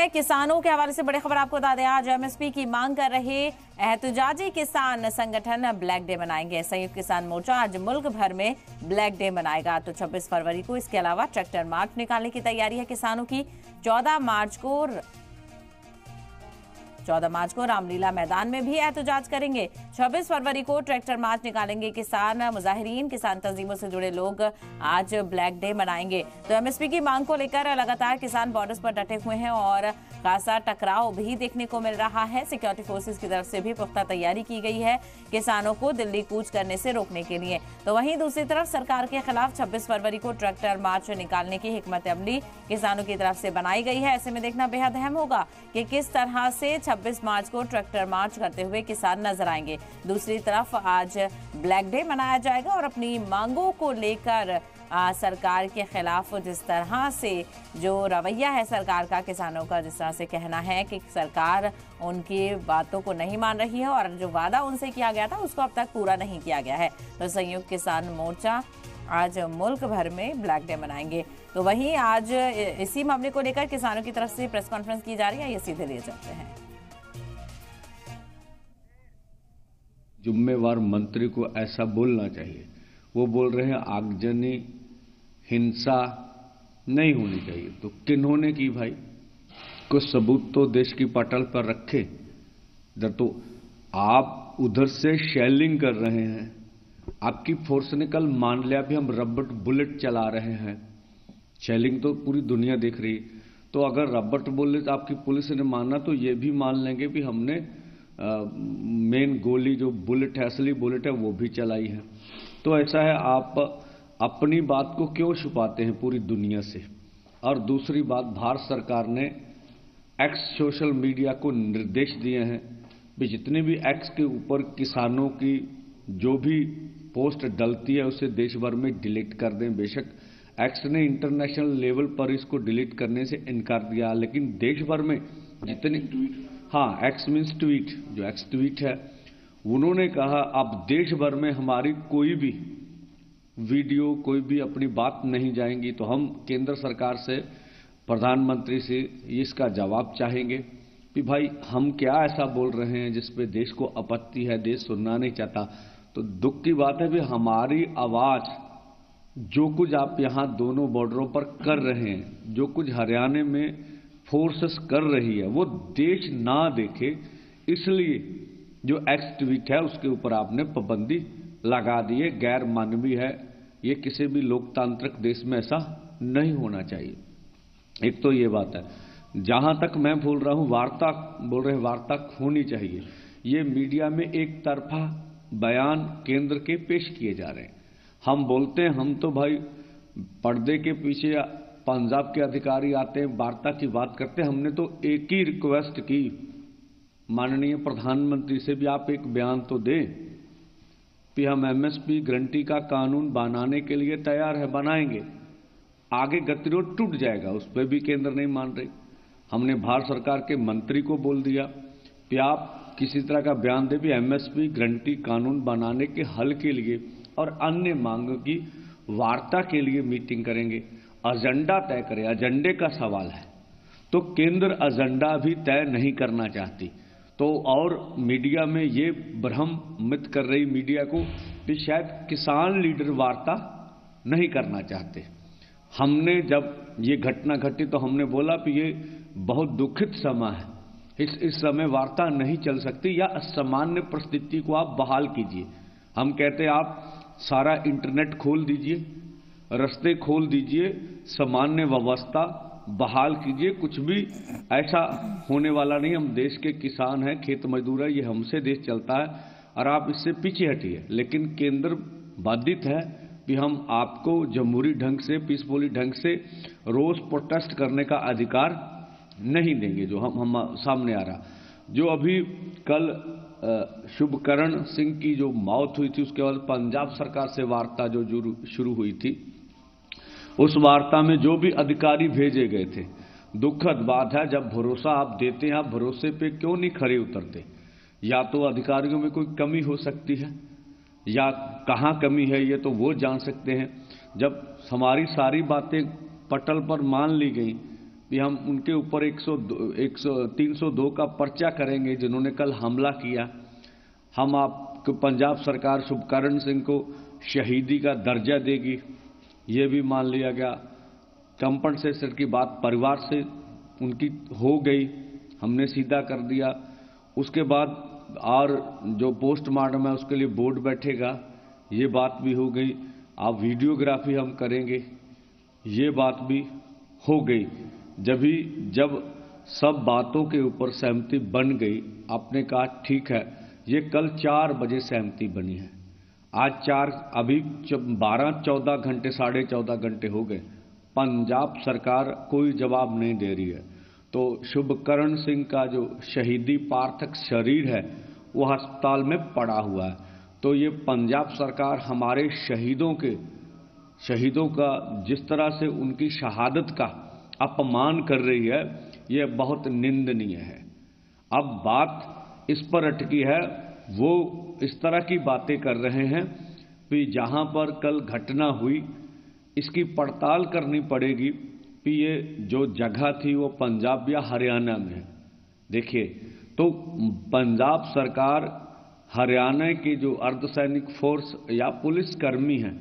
किसानों के हवाले से बड़ी खबर आपको बता दें, आज एमएसपी की मांग कर रहे एहतजाजी किसान संगठन ब्लैक डे मनाएँगे। संयुक्त किसान मोर्चा आज मुल्क भर में ब्लैक डे मनाएगा। तो 26 फरवरी को इसके अलावा ट्रैक्टर मार्च निकालने की तैयारी है किसानों की। 14 मार्च को 14 मार्च को रामलीला मैदान में भी एहतजाज करेंगे। 26 फरवरी को ट्रैक्टर मार्च निकालेंगे किसान। मुजाहिरीन, किसान तंजीमों से जुड़े लोग आज ब्लैक डे मनाएँगे। तो एमएसपी की मांग को लेकर लगातार किसान बॉर्डर्स पर डटे हुए हैं और खासा टकराव भी देखने को मिल रहा है। सिक्योरिटी फोर्सेज की तरफ़ से भी पुख्ता तैयारी की गई है किसानों को दिल्ली कूच करने से रोकने के लिए। तो वहीं दूसरी तरफ़ सरकार के खिलाफ 26 फरवरी को ट्रैक्टर मार्च निकालने की हिकमत अमली किसानों की तरफ़ से बनाई गई है। ऐसे में देखना बेहद अहम होगा कि किस तरह से 26 मार्च को ट्रैक्टर मार्च करते हुए किसान नज़र आएँगे। दूसरी तरफ़ आज ब्लैक डे मनाया जाएगा और अपनी मांगों को लेकर आ, सरकार के खिलाफ जिस तरह से जो रवैया है सरकार का किसानों का जिस तरह से कहना है कि सरकार उनकी बातों को नहीं मान रही है और जो वादा उनसे किया गया था उसको अब तक पूरा नहीं किया गया है। तो संयुक्त किसान मोर्चा आज मुल्क भर में ब्लैक डे मनाएँगे। तो वहीं आज इसी मामले को लेकर किसानों की तरफ़ से प्रेस कॉन्फ्रेंस की जा रही है ये सीधे लिए जाते हैं। जुम्मेवार मंत्री को ऐसा बोलना चाहिए। वो बोल रहे हैं, आगजनी हिंसा नहीं होनी चाहिए। तो किन्होंने की भाई? कुछ सबूत तो देश की पटल पर रखे। इधर तो आप उधर से शेलिंग कर रहे हैं। आपकी फोर्स ने कल मान लिया भी हम रबट बुलेट चला रहे हैं। शेलिंग तो पूरी दुनिया देख रही। तो अगर रबट बुलेट आपकी पुलिस ने माना तो ये भी मान लेंगे भी हमने मेन गोली जो बुलेट है, असली बुलेट है, वो भी चलाई है। तो ऐसा है, आप अपनी बात को क्यों छुपाते हैं पूरी दुनिया से? और दूसरी बात, भारत सरकार ने एक्स सोशल मीडिया को निर्देश दिए हैं भी जितने भी एक्स के ऊपर किसानों की जो भी पोस्ट डलती है, उसे देश भर में डिलीट कर दें। बेशक एक्स ने इंटरनेशनल लेवल पर इसको डिलीट करने से इनकार दिया, लेकिन देश भर में जितनी हाँ एक्स मीन्स ट्वीट जो एक्स ट्वीट है, उन्होंने कहा, अब देश भर में हमारी कोई भी वीडियो, कोई भी अपनी बात नहीं जाएँगी तो हम केंद्र सरकार से, प्रधानमंत्री से इसका जवाब चाहेंगे। कि भाई, हम क्या ऐसा बोल रहे हैं जिस पे देश को आपत्ति है, देश सुनना नहीं चाहता? तो दुख की बात है भी हमारी आवाज़, जो कुछ आप यहाँ दोनों बॉर्डरों पर कर रहे हैं, जो कुछ हरियाणा में फोर्सेस कर रही है, वो देश ना देखे, इसलिए जो एक्स ट्वीट है, उसके ऊपर आपने पाबंदी लगा दिए गैर मानवीय है। ये किसी भी लोकतांत्रिक देश में ऐसा नहीं होना चाहिए। एक तो ये बात है, जहाँ तक मैं बोल रहा हूँ, वार्ता, बोल रहे वार्ता होनी चाहिए। ये मीडिया में एक तरफा बयान केंद्र के पेश किए जा रहे हैं। हम बोलते हैं, हम तो भाई पर्दे के पीछे पंजाब के अधिकारी आते हैं, वार्ता की बात करते हैं। हमने तो एक ही रिक्वेस्ट की। माननीय प्रधानमंत्री से भी आप एक बयान तो दें कि हम एमएसपी ग्रंटी का कानून बनाने के लिए तैयार है, बनाएँगे। आगे गतिरोध टूट जाएगा, उस पर भी केंद्र नहीं मान रही। हमने भारत सरकार के मंत्री को बोल दिया कि आप किसी तरह का बयान दे भी एमएसपी ग्रंटी कानून बनाने के हल के लिए और अन्य मांगों की वार्ता के लिए मीटिंग करेंगे। एजेंडा तय करे, एजेंडे का सवाल है। तो केंद्र एजेंडा भी तय नहीं करना चाहती। तो और मीडिया में ये भ्रम मित कर रही मीडिया को कि शायद किसान लीडर वार्ता नहीं करना चाहते। हमने जब ये घटना घटी तो हमने बोला कि ये बहुत दुखित समय है। इस इस समय वार्ता नहीं चल सकती या सामान्य परिस्थिति को आप बहाल कीजिए। हम कहते आप सारा इंटरनेट खोल दीजिए। रस्ते खोल दीजिए, सामान्य व्यवस्था बहाल कीजिए, कुछ भी ऐसा होने वाला नहीं, हम देश के किसान हैं, खेत मजदूर है, ये हमसे देश चलता है, और आप इससे पीछे हटिए। लेकिन केंद्र बाधित है कि हम आपको जमहूरी ढंग से, पीसफुली ढंग से रोज प्रोटेस्ट करने का अधिकार नहीं देंगे, जो हम हम सामने आ रहा। जो अभी कल शुभकरण सिंह की जो मौत हुई थी, उसके बाद पंजाब सरकार से वार्ता जो शुरू हुई थी उस वार्ता में जो भी अधिकारी भेजे गए थे, दुखद बात है, जब भरोसा आप देते हैं, आप भरोसे पे क्यों नहीं खड़े उतरते? या तो अधिकारियों में कोई कमी हो सकती है, या कहाँ कमी है, ये तो वो जान सकते हैं। जब हमारी सारी बातें पटल पर मान ली गई, कि हम उनके ऊपर 100 100 302 का पर्चा करेंगे, जिन्होंने कल हमला किया, हम आप पंजाब सरकार शुभकरण सिंह को शहीदी का दर्जा देगी। ये भी मान लिया गया। कंपनसेशन की बात परिवार से उनकी हो गई, हमने सीधा कर दिया। उसके बाद और जो पोस्टमार्टम है, उसके लिए बोर्ड बैठेगा। ये बात भी हो गई। आप वीडियोग्राफी हम करेंगे। ये बात भी हो गई। जब भी, जब सब बातों के ऊपर सहमति बन गई, आपने कहा, ठीक है, ये कल चार बजे सहमति बनी है। आज चार, अभी बारह, चौदह घंटे, साढ़े चौदह घंटे हो गए, पंजाब सरकार कोई जवाब नहीं दे रही है। तो शुभकरण सिंह का जो शहीदी पार्थक शरीर है, वो अस्पताल में पड़ा हुआ है। तो ये पंजाब सरकार हमारे शहीदों के, शहीदों का जिस तरह से उनकी शहादत का अपमान कर रही है, ये बहुत निंदनीय है। अब बात इस पर अटकी है वो इस तरह की बातें कर रहे हैं कि जहाँ पर कल घटना हुई, इसकी पड़ताल करनी पड़ेगी कि ये जो जगह थी वो पंजाब या हरियाणा में है। देखिए तो पंजाब सरकार हरियाणा की जो अर्धसैनिक फोर्स या पुलिस कर्मी हैं